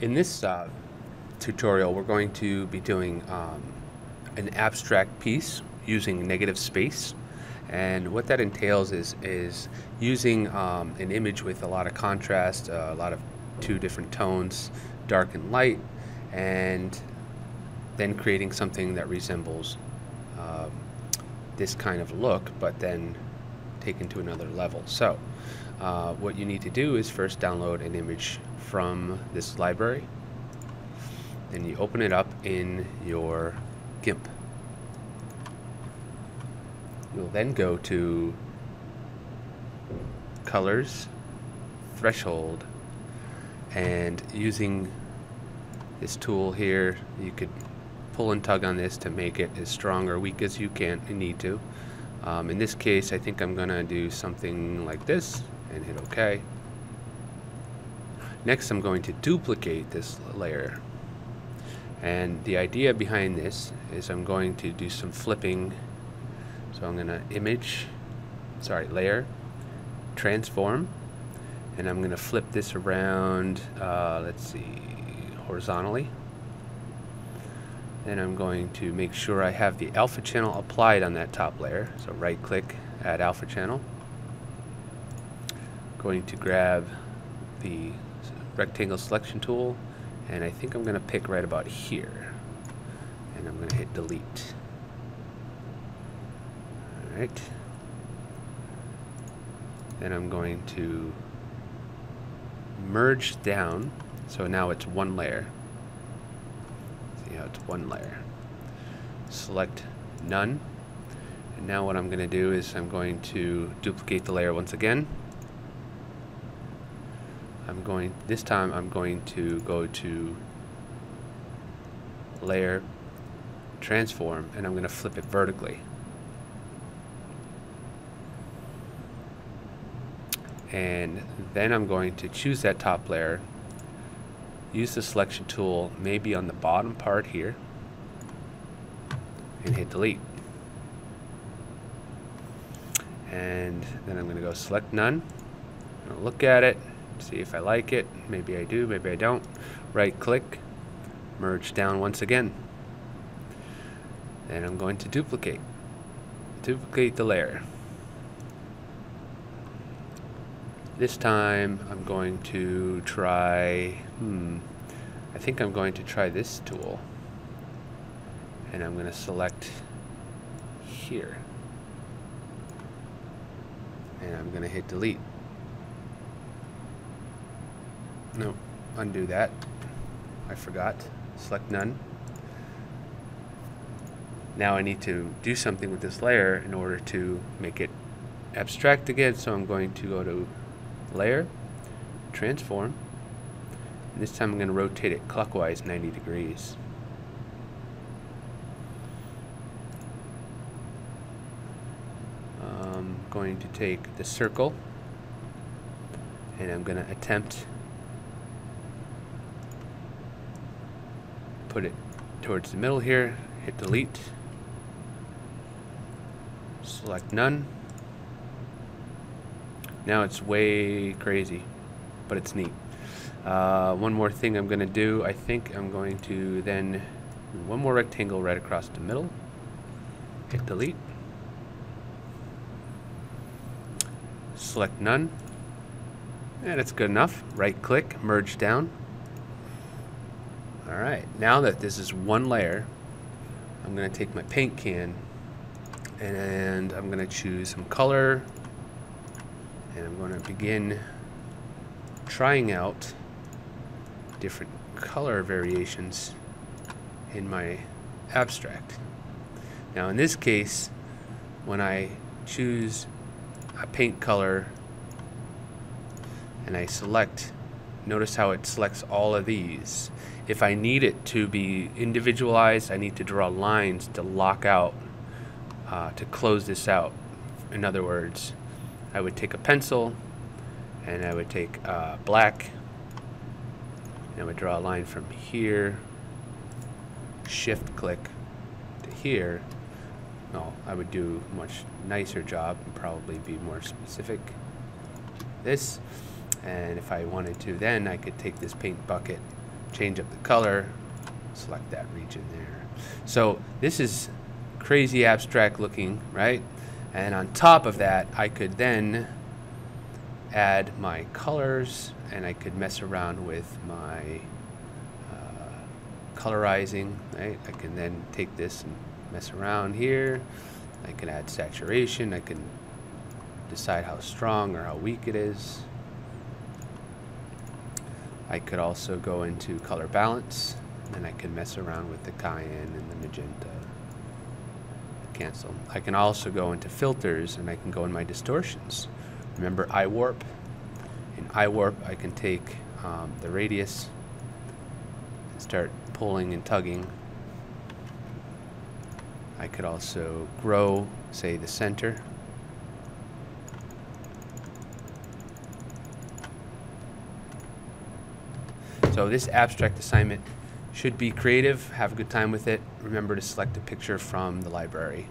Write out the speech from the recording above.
In this uh, tutorial, we're going to be doing um, an abstract piece using negative space. And what that entails is, is using um, an image with a lot of contrast, uh, a lot of two different tones, dark and light, and then creating something that resembles um, this kind of look, but then taken to another level. So uh, what you need to do is first download an image from this library. Then you open it up in your GIMP. You'll then go to Colors, Threshold, and using this tool here, you could pull and tug on this to make it as strong or weak as you can and need to. Um, in this case, I think I'm going to do something like this and hit OK. Next, I'm going to duplicate this layer. And the idea behind this is I'm going to do some flipping. So I'm going to image, sorry, layer, transform, and I'm going to flip this around, uh, let's see, horizontally. Then I'm going to make sure I have the alpha channel applied on that top layer. So right click, add alpha channel. Going to grab the rectangle selection tool and I think I'm going to pick right about here. And I'm going to hit delete. Alright. Then I'm going to merge down. So now it's one layer see how it's one layer. Select none. And now what I'm going to do is I'm going to duplicate the layer once again. I'm going, this time I'm going to go to layer, transform, and I'm going to flip it vertically. And then I'm going to choose that top layer, use the selection tool maybe on the bottom part here, and hit delete. And then I'm going to go select none, look at it, see if I like it. Maybe I do, maybe I don't. Right click, merge down once again. And I'm going to duplicate. Duplicate the layer. This time I'm going to try, hmm, I think I'm going to try this tool. And I'm going to select here. And I'm going to hit delete. No, undo that. I forgot. Select none. Now I need to do something with this layer in order to make it abstract again. So I'm going to go to Layer, Transform. And this time I'm going to rotate it clockwise 90 degrees. I'm going to take the circle and I'm going to attempt put it towards the middle here, hit delete, select none. Now it's way crazy, but it's neat. Uh, one more thing I'm going to do, I think I'm going to then one more rectangle right across the middle, hit delete, select none, and it's good enough. Right click, merge down, Alright, now that this is one layer, I'm going to take my paint can and I'm going to choose some color and I'm going to begin trying out different color variations in my abstract. Now in this case, when I choose a paint color and I select, notice how it selects all of these. If I need it to be individualized, I need to draw lines to lock out, uh, to close this out. In other words, I would take a pencil and I would take uh, black and I would draw a line from here, shift click to here. No, I would do much nicer job and probably be more specific. This, and if I wanted to, then I could take this paint bucket change up the color, select that region there. So this is crazy abstract looking, right? And on top of that, I could then add my colors and I could mess around with my uh, colorizing, right? I can then take this and mess around here. I can add saturation. I can decide how strong or how weak it is. I could also go into color balance and I can mess around with the cyan and the magenta cancel. I can also go into filters and I can go in my distortions. Remember iWarp? In iWarp I can take um, the radius and start pulling and tugging. I could also grow, say, the center. So this abstract assignment should be creative, have a good time with it. Remember to select a picture from the library.